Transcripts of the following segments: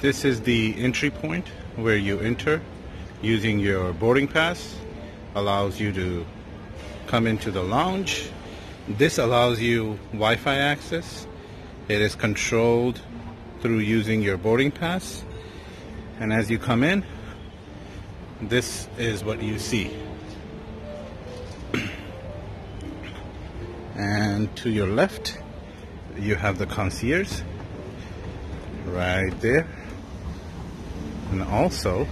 This is the entry point where you enter using your boarding pass. Allows you to come into the lounge. This allows you Wi-Fi access. It is controlled through using your boarding pass. And as you come in, this is what you see. and to your left, you have the concierge right there. And also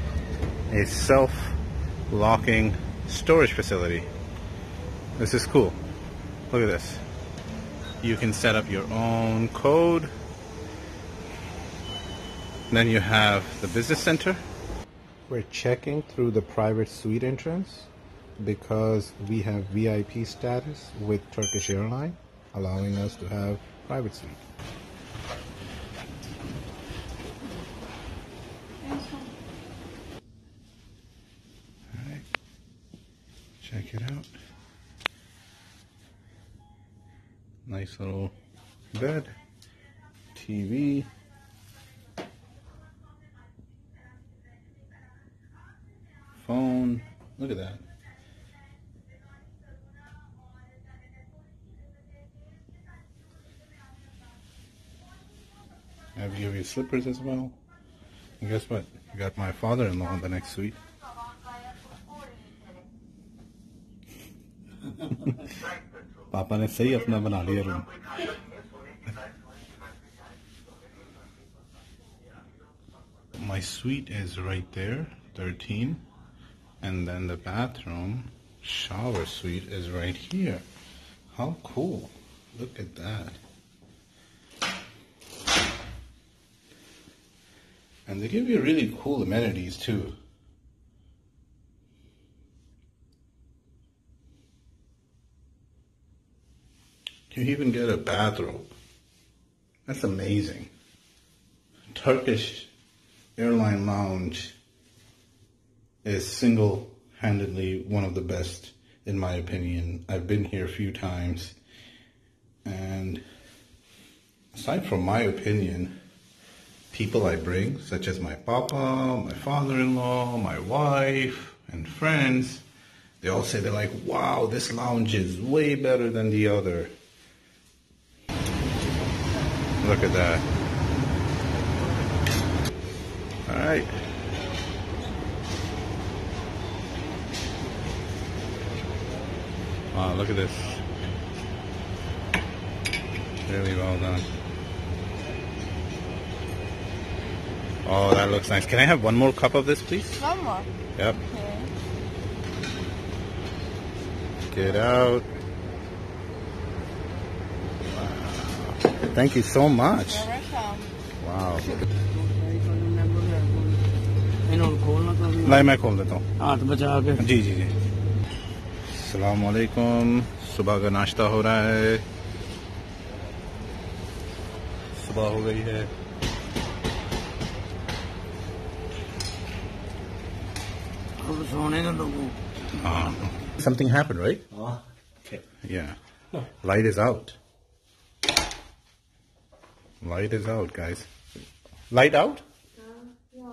a self-locking storage facility. This is cool. Look at this. You can set up your own code. Then you have the business center. We're checking through the private suite entrance because we have VIP status with Turkish Airlines, allowing us to have private suite. Check it out. Nice little bed, TV. Phone. Look at that. I have you have your slippers as well? And guess what? You got my father-in-law in the next suite. पापा ने सही अपना बना लिया room My suite is right there, 13. And then the bathroom shower suite is right here. How cool. Look at that. And they give you really cool amenities too. Even get a bathrobe. That's amazing. Turkish airline lounge is single-handedly one of the best in my opinion. I've been here a few times and aside from my opinion, people I bring, such as my papa, my father-in-law, my wife, and friends, they all say they're like, wow, this lounge is way better than the other. Look at that. All right. Wow, look at this. Really well done. Oh, that looks nice. Can I have one more cup of this, please? One more. Yep. Okay. Get out. Thank you so much. You're welcome. Wow. इन्होंने खोलना तो अभी लाई मैं खोल देता हूँ हाथ बचा के जी जी जी सलाम वालेकुम सुबह का नाश्ता हो रहा है सुबह हो गई है अब सोने दो लोगों हाँ something happened right हाँ okay. yeah light is out light is out guys. Light out? Yeah.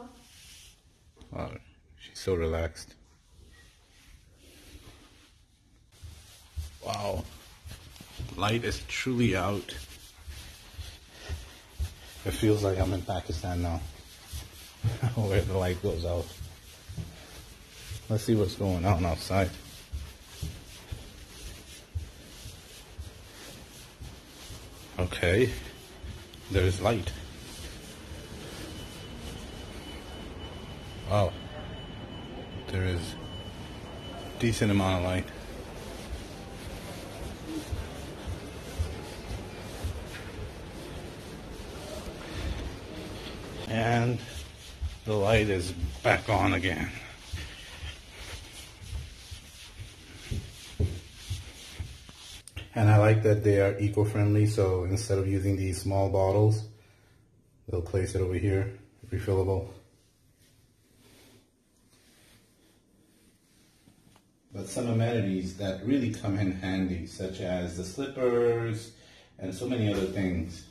wow she's so relaxed. Wow. Light is truly out. It feels like i'm in pakistan now where the light goes out. Let's see what's going on outside. Okay, there's light. Wow, there is decent amount of light. And the light is back on again. And I like that they are eco-friendly, so instead of using these small bottles, they'll place it over here, refillable. But some amenities that really come in handy, such as the slippers and so many other things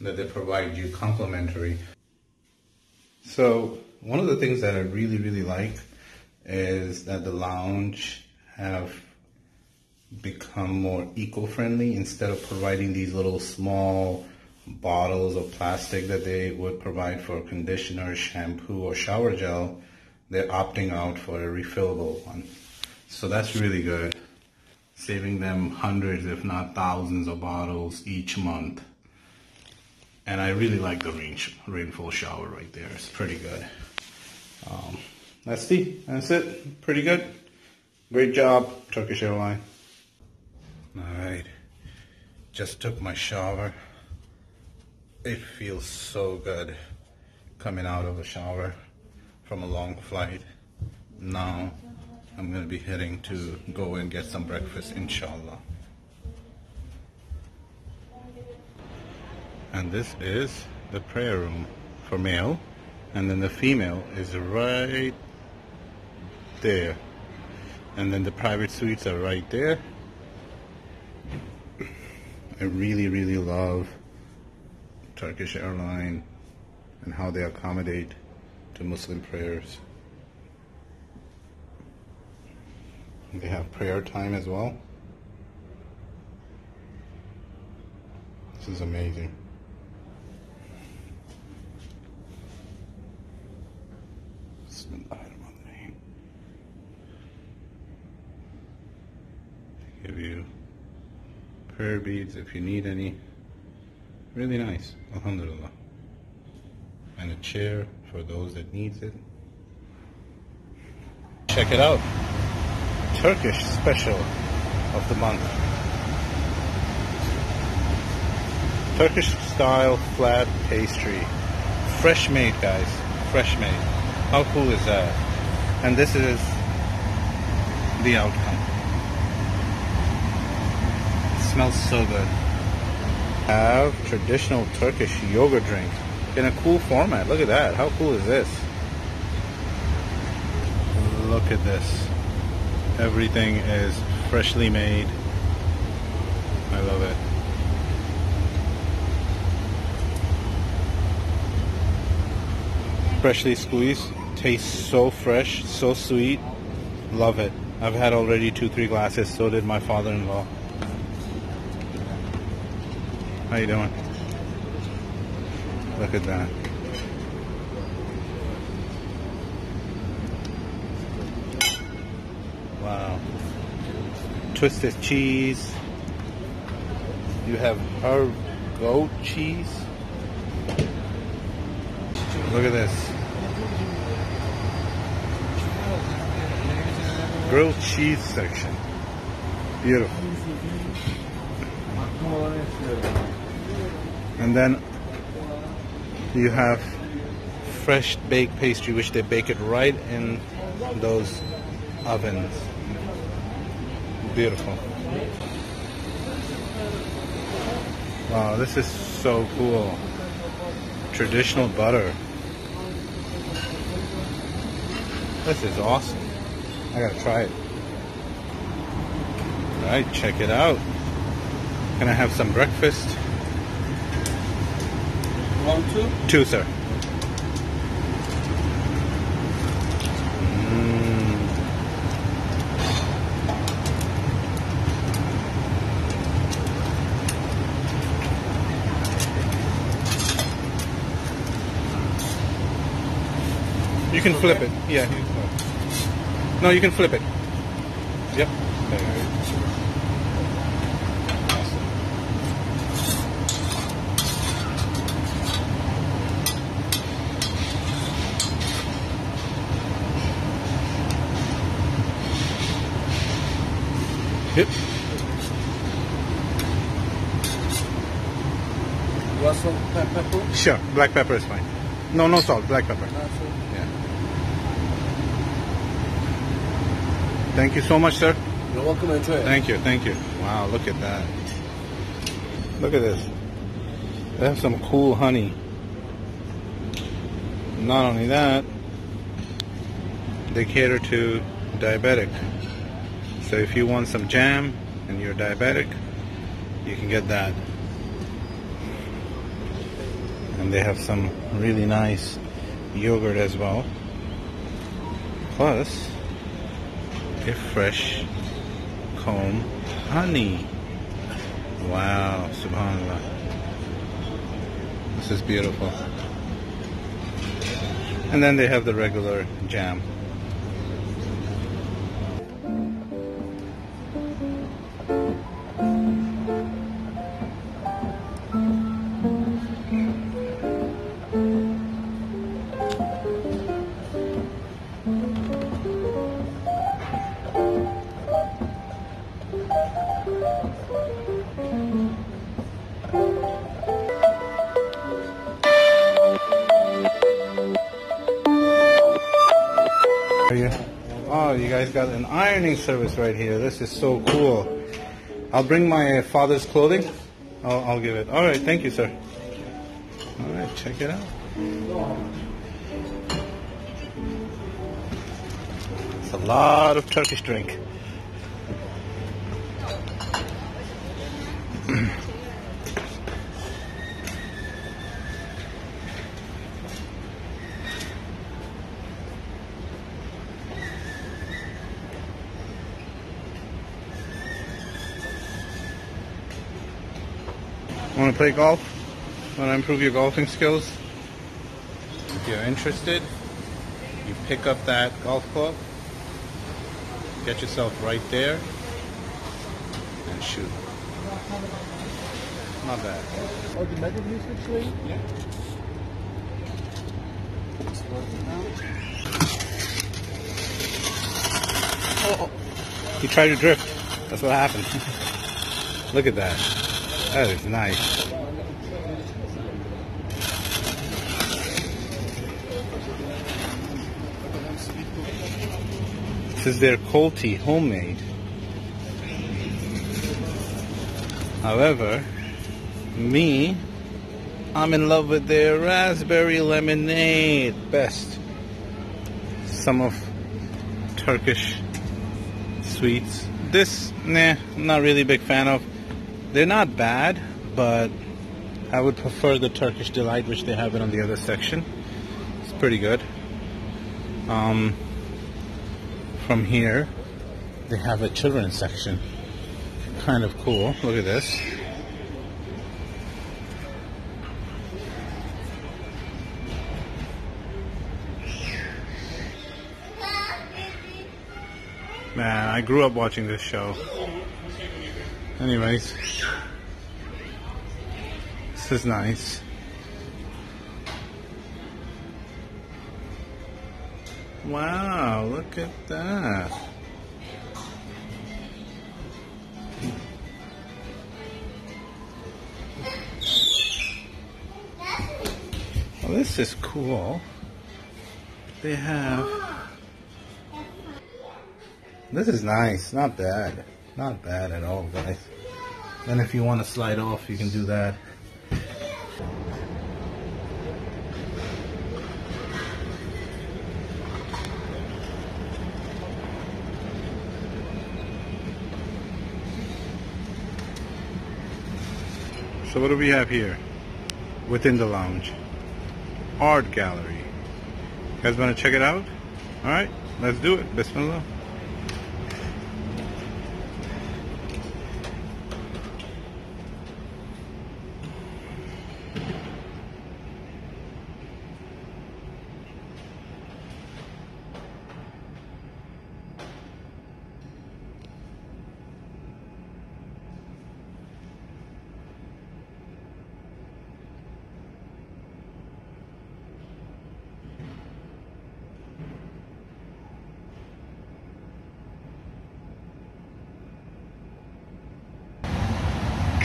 that they provide you complimentary. So one of the things that I really, really like is that the lounge have become more eco-friendly instead of providing these little small bottles of plastic that they would provide for conditioner, shampoo, or shower gel. They're opting out for a refillable one. So that's really good, saving them hundreds, if not thousands of bottles each month. And I really like the rain, rainfall shower right there. It's pretty good. Um, that's the, that's it. Pretty good. Great job, Turkish Airlines. All right. Just took my shower. It feels so good coming out of a shower from a long flight. Now I'm going to be heading to go and get some breakfast, inshallah. And this is the prayer room for male. And then the female is right there. And then the private suites are right there. I really, really love Turkish Airline and how they accommodate to Muslim prayers. They have prayer time as well. This is amazing. Give you prayer beads if you need any. Really nice, alhamdulillah. And a chair for those that needs it. Check it out. Turkish special of the month. Turkish style flat pastry. Fresh made guys. Fresh made. How cool is that? And this is the outcome. Smells so good have traditional Turkish yogurt drink in a cool format. Look at that. How cool is this? Look at this. Everything is freshly made. I love it. Freshly squeezed. Tastes so fresh, so sweet. Love it. I've had already two, three glasses. So did my father-in-law. How you doing? Look at that. Wow. Twisted cheese. You have herb goat cheese. Look at this. Grilled cheese section. Beautiful. And then you have fresh baked pastry, which they bake it right in those ovens. Beautiful. Wow, this is so cool. Traditional butter. This is awesome. I gotta try it. Alright, check it out. Can I have some breakfast? One, two? Two, sir. Hmm. You can flip it. Yeah. No, you can flip it. Yep. Yep. You want some pepper? Sure. Black pepper is fine. No, no salt. Black pepper. Yeah. Thank you so much, sir. You're welcome. Enjoy it. Thank you. Thank you. Wow, look at that. Look at this. They have some cool honey. Not only that, they cater to diabetic. So if you want some jam and you're diabetic, you can get that. And they have some really nice yogurt as well. Plus, a fresh comb honey. Wow, subhanAllah. This is beautiful. And then they have the regular jam. Oh, you guys got an ironing service right here. This is so cool. I'll bring my father's clothing. I'll, I'll give it. All right, thank you, sir. All right, check it out. It's a lot of Turkish drink. Want to play golf? Want to improve your golfing skills? If you're interested, you pick up that golf club, get yourself right there, and shoot. Not bad. Oh, the metal music playing? Yeah. Oh, oh. He tried to drift. That's what happened. Look at that. Oh, is nice. This is their cold tea, homemade. However, me, I'm in love with their raspberry lemonade. Best. Some of Turkish sweets. This, nah, not really big fan of. They're not bad, but I would prefer the Turkish Delight, which they have it on the other section. It's pretty good. Um, from here, they have a children's section. Kind of cool. Look at this. Man, I grew up watching this show. Anyways, this is nice. Wow, look at that. Well, this is cool. They have. This is nice. Not bad. Not bad at all, guys. And if you want to slide off, you can do that. So what do we have here? Within the lounge. Art gallery. You guys want to check it out? Alright, let's do it. Bismillah.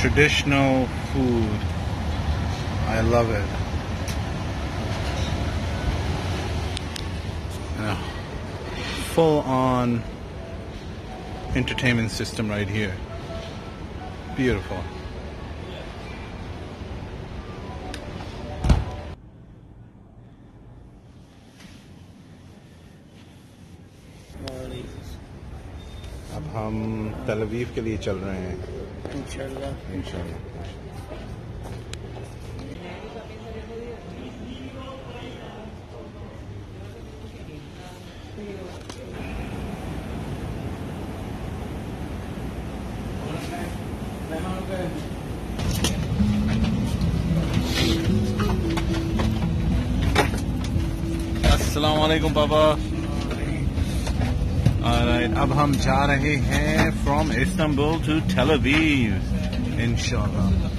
Traditional food. I love it. Full on entertainment system right here. Beautiful. तलवीफ के लिए चल रहे हैं। इनशाला अलैक्म बाबा Alright, अब हम जा रहे हैं from Istanbul to Tel Aviv इंशाल्लाह